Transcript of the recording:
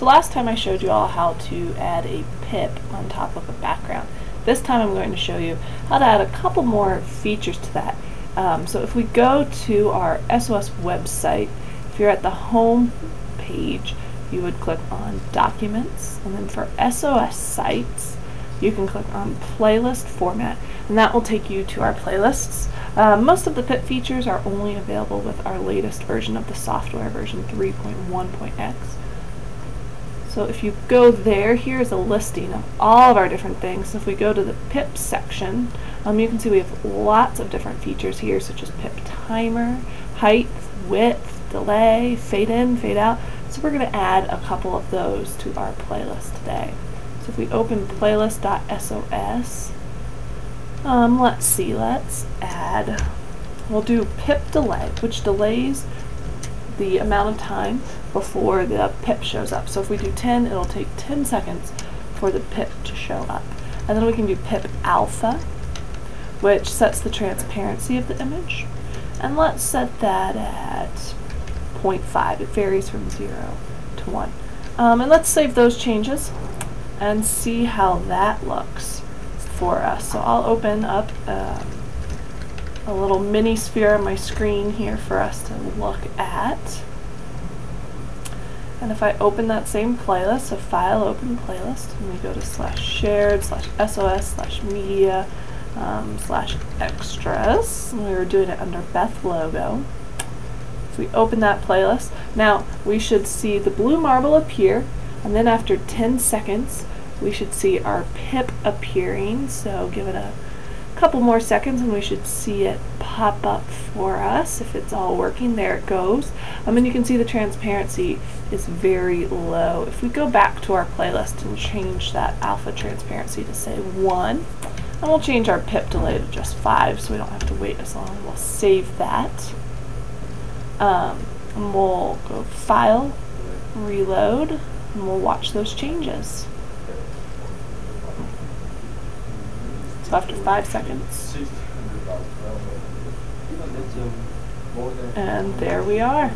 So last time I showed you all how to add a pip on top of a background. This time I'm going to show you how to add a couple more features to that. Um, so if we go to our SOS website, if you're at the home page, you would click on Documents, and then for SOS Sites, you can click on Playlist Format, and that will take you to our playlists. Uh, most of the PIP features are only available with our latest version of the software, version 3.1.x. So if you go there, here's a listing of all of our different things. So if we go to the PIP section, um, you can see we have lots of different features here, such as PIP timer, height, width, delay, fade in, fade out. So we're going to add a couple of those to our playlist today. So if we open playlist.sos, um, let's see, let's add, we'll do pip delay, which delays the amount of time before the pip shows up. So if we do 10, it'll take 10 seconds for the pip to show up. And then we can do pip alpha, which sets the transparency of the image. And let's set that at 0.5. It varies from 0 to 1. Um, and let's save those changes and see how that looks for us. So I'll open up um, a little mini sphere on my screen here for us to look at. And if I open that same playlist, so file open playlist, and we go to slash shared slash SOS slash media um, slash extras, and we were doing it under Beth logo. If we open that playlist, now we should see the blue marble appear, and then after 10 seconds, we should see our pip appearing. So give it a couple more seconds and we should see it pop up for us if it's all working. There it goes. Um, and you can see the transparency is very low. If we go back to our playlist and change that alpha transparency to say 1, and we'll change our pip delay to just 5 so we don't have to wait as long. We'll save that. Um, and we'll go File, Reload, and we'll watch those changes. After 5 seconds, and there we are.